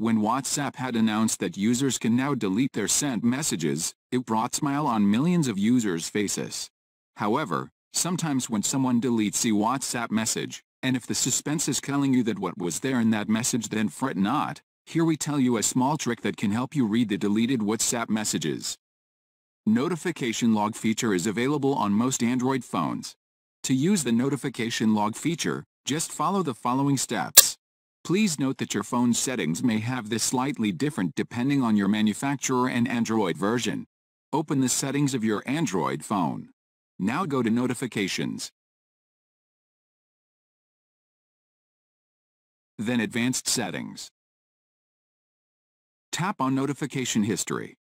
When WhatsApp had announced that users can now delete their sent messages, it brought smile on millions of users' faces. However, sometimes when someone deletes a WhatsApp message, and if the suspense is telling you that what was there in that message then fret not, here we tell you a small trick that can help you read the deleted WhatsApp messages. Notification log feature is available on most Android phones. To use the notification log feature, just follow the following steps. Please note that your phone's settings may have this slightly different depending on your manufacturer and Android version. Open the settings of your Android phone. Now go to Notifications. Then Advanced Settings. Tap on Notification History.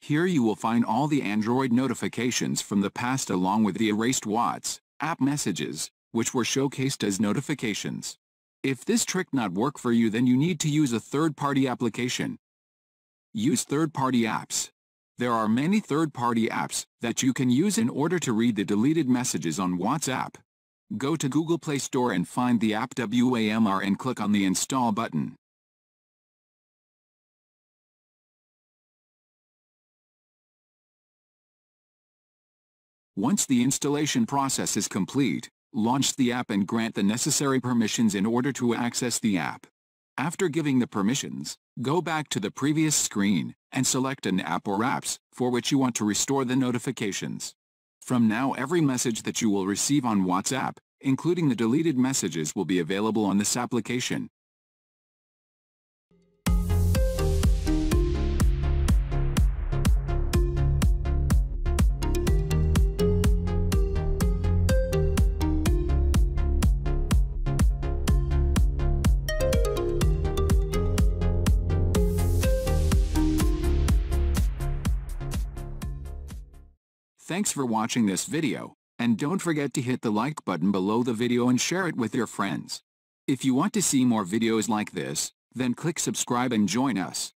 Here you will find all the Android notifications from the past along with the erased WhatsApp app messages, which were showcased as notifications. If this trick not work for you then you need to use a third-party application. Use third-party apps. There are many third-party apps that you can use in order to read the deleted messages on WhatsApp. Go to Google Play Store and find the app WAMR and click on the Install button. Once the installation process is complete, launch the app and grant the necessary permissions in order to access the app. After giving the permissions, go back to the previous screen, and select an app or apps for which you want to restore the notifications. From now every message that you will receive on WhatsApp, including the deleted messages will be available on this application. Thanks for watching this video, and don't forget to hit the like button below the video and share it with your friends. If you want to see more videos like this, then click subscribe and join us.